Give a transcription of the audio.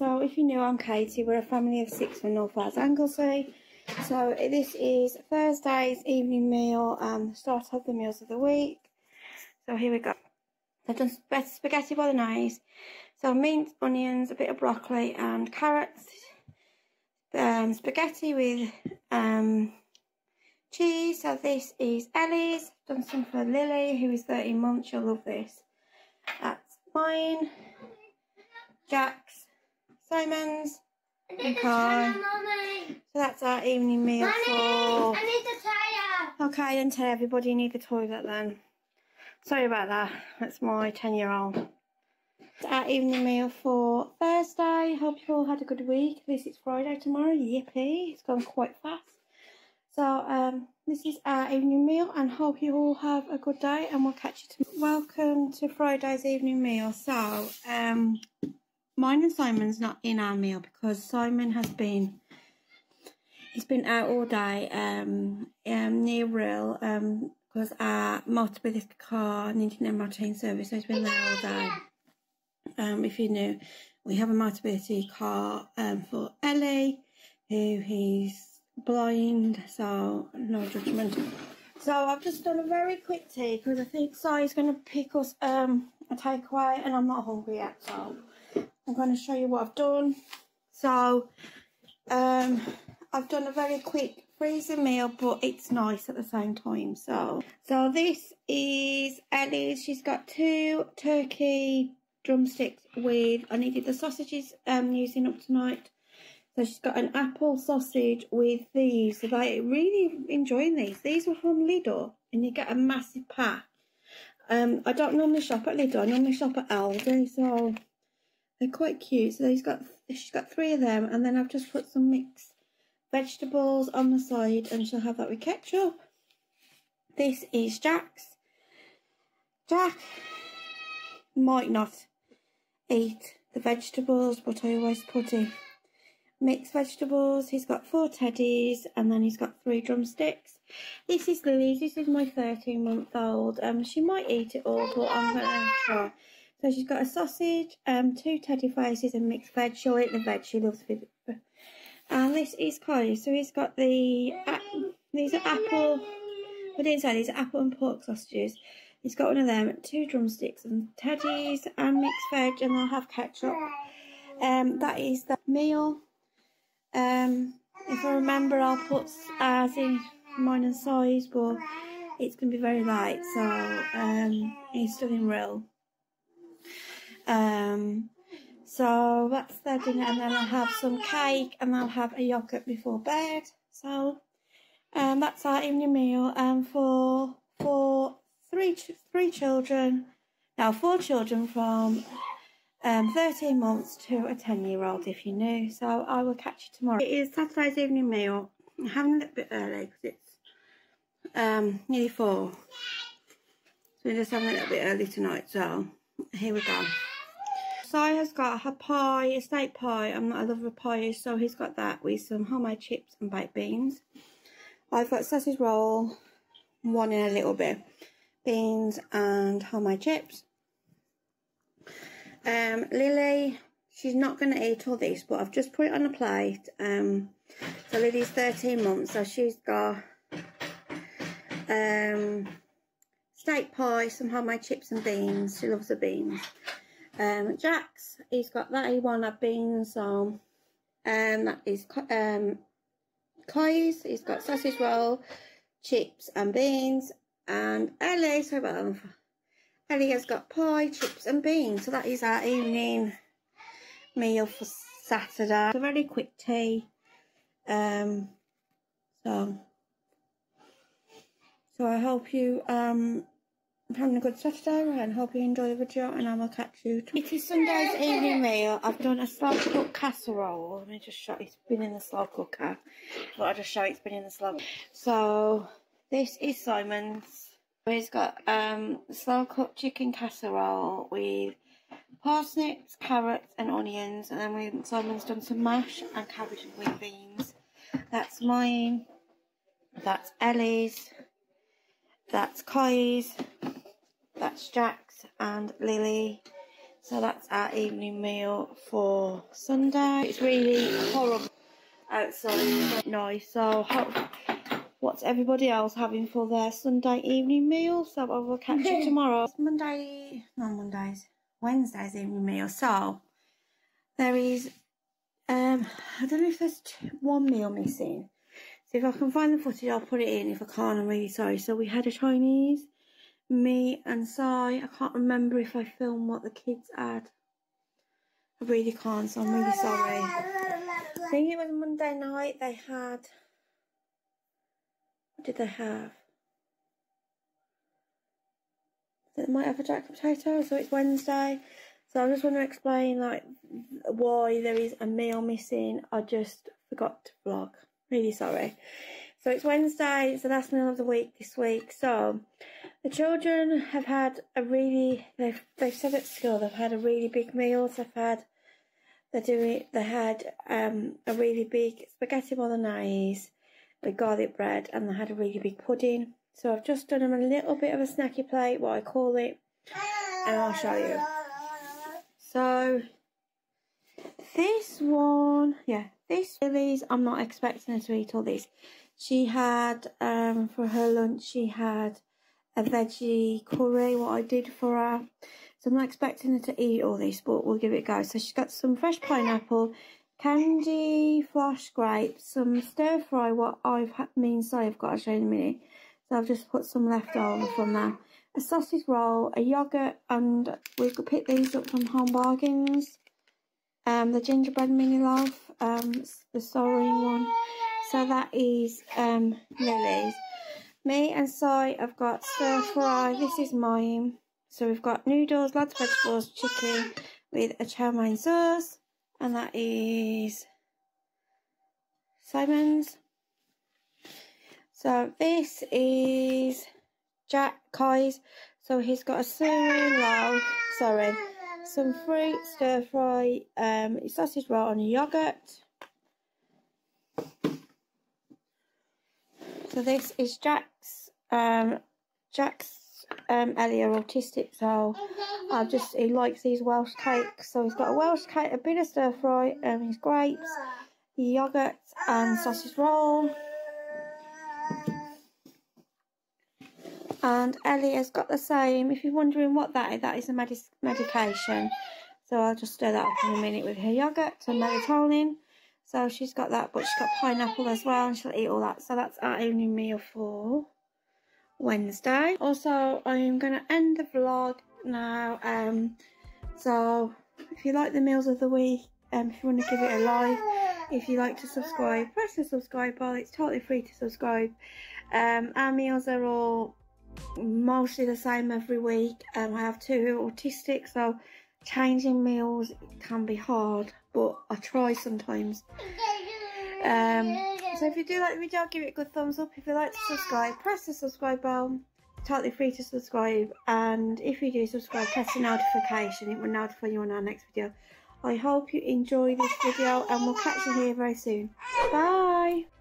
So if you're new, I'm Katie. We're a family of six from North Wales Anglesey. So this is Thursday's evening meal and the start of the meals of the week. So here we go. I've done spaghetti bolognese. So mint, onions, a bit of broccoli and carrots. Um, spaghetti with um, cheese. So this is Ellie's. I've Done some for Lily, who is 13 months. She'll love this. That's mine. Jack's, Simon's, and Kai. So that's our evening meal Mommy, for... I need the tire. Okay, then tell everybody you need the toilet then. Sorry about that. That's my 10 year old. It's our evening meal for Thursday. Hope you all had a good week. At least it's Friday tomorrow. Yippee. It's gone quite fast. So, um, this is our evening meal and hope you all have a good day and we'll catch you tomorrow. Welcome to Friday's evening meal. So, um, mine and Simon's not in our meal because Simon has been he's been out all day um, um near Rhyl um because our mobility car needed an MOT service so he's been there all day. Um if you knew we have a mobility car um for Ellie who he's blind so no judgment. So I've just done a very quick tea because I think Sai's going to pick us um a takeaway and I'm not hungry yet so I'm going to show you what I've done so um I've done a very quick freezer meal, but it's nice at the same time. So, so this is Ellie's. She's got two turkey drumsticks with. I needed the sausages um using up tonight. So she's got an apple sausage with these. So they really enjoying these. These were from Lidl, and you get a massive pack. Um, I don't normally shop at Lidl. I normally shop at Aldi. So they're quite cute. So he's got she's got three of them, and then I've just put some mixed vegetables on the side and she'll have that with ketchup. This is Jack's. Jack might not eat the vegetables, but I always put in mixed vegetables. He's got four teddies and then he's got three drumsticks. This is Lily's. This is my 13 month old. Um, she might eat it all, but I'm gonna try. So she's got a sausage, um, two teddy faces and mixed veg. She'll eat the veg. She loves it. And this is Kylie. So he's got the, these are apple, I didn't say these are apple and pork sausages. He's got one of them, two drumsticks and teddies and mixed veg and they'll have ketchup. Um, that is the meal. Um, if I remember I'll put as in mine and size but it's going to be very light so um, still in Rhyl. Um, so that's their dinner and then I'll have some cake and I'll have a yoghurt before bed. So um, that's our evening meal and for for three three children, now four children from um, 13 months to a 10 year old if you're new. So I will catch you tomorrow. It is Saturday's evening meal. I'm having a little bit early because it's um, nearly four. So we're just having a little bit early tonight. So here we go. Sai has got her pie, a steak pie. I'm not a lover of pie, so he's got that with some homemade chips and baked beans. I've got sausage roll, one in a little bit, beans and homemade chips. Um, Lily, she's not going to eat all this, but I've just put it on a plate. Um, so Lily's 13 months, so she's got um, steak pie, some homemade chips and beans. She loves the beans. Um, Jack's, he's got that he wanted beans on. Um, that is um, Kai's, he's got sausage roll, chips and beans. And Ellie, about that. Ellie has got pie, chips and beans. So that is our evening meal for Saturday. It's a very quick tea. Um, so, so I hope you um having a good Saturday and hope you enjoy the video and I will catch you tomorrow. It is Sunday's evening meal. I've done a slow cook casserole. Let me just show it's been in the slow cooker. But I'll just show it's been in the slow So this is Simon's. He's got um slow cooked chicken casserole with parsnips, carrots and onions and then we, Simon's done some mash and cabbage and green beans. That's mine. That's Ellie's. That's Kai's. That's Jack's and Lily. So that's our evening meal for Sunday. It's really horrible outside, nice. So what's everybody else having for their Sunday evening meal? So I will catch you tomorrow. It's Monday, no Mondays, Wednesday's evening meal. So there is, um, I don't know if there's two, one meal missing. So if I can find the footage, I'll put it in. If I can't, I'm really sorry. So we had a Chinese, me and Sai. I can't remember if I filmed what the kids had. I really can't, so I'm really sorry. I think it was Monday night. They had. What did they have? They might have a jacket potato, so it's Wednesday. So I just want to explain like why there is a meal missing. I just forgot to vlog. Really sorry. So it's Wednesday, it's the last meal of the week this week. So the children have had a really they've they've said at school they've had a really big meal. They've had they're doing they had um a really big spaghetti bolognese with garlic bread and they had a really big pudding. So I've just done them a little bit of a snacky plate, what I call it, and I'll show you. So this one, yeah, this Lily's, I'm not expecting her to eat all this. She had, um, for her lunch, she had a veggie curry, what I did for her. So I'm not expecting her to eat all this, but we'll give it a go. So she's got some fresh pineapple, candy floss grapes, some stir fry, what I've had, me and I've got, I'll show you in a minute. So I've just put some left over from there a sausage roll, a yogurt, and we could pick these up from Home Bargains. Um, the gingerbread mini loaf, um, the Soreen one. So that is um, Lily's. Me and Sai have got stir fry. This is mine. So we've got noodles, lots of vegetables, chicken with a chow mein sauce. And that is Simon's. So this is Jack Kai's. So he's got a cereal sorry, some fruit, stir fry, um, sausage roll and yogurt. So this is Jack's, um, Jack's, um, Elliot autistic, so I just, he likes these Welsh cakes. So he's got a Welsh cake, a bit of stir fry, um, his grapes, yogurt and sausage roll. and Ellie has got the same. If you're wondering what that is, that is a medication. So I'll just stir that up in a minute with her yogurt and melatonin. So she's got that, but she's got pineapple as well, and she'll eat all that. So that's our evening meal for Wednesday. Also, I'm going to end the vlog now. Um, so if you like the meals of the week, um, if you want to give it a like, if you like to subscribe, press the subscribe button. It's totally free to subscribe. Um, our meals are all mostly the same every week. Um, I have two autistic, so changing meals can be hard, but I try sometimes. Um, so if you do like the video, give it a good thumbs up. If you like to subscribe, press the subscribe bell. Totally free to subscribe. And if you do subscribe, press the notification. It will notify you on our next video. I hope you enjoy this video and we'll catch you here very soon. Bye!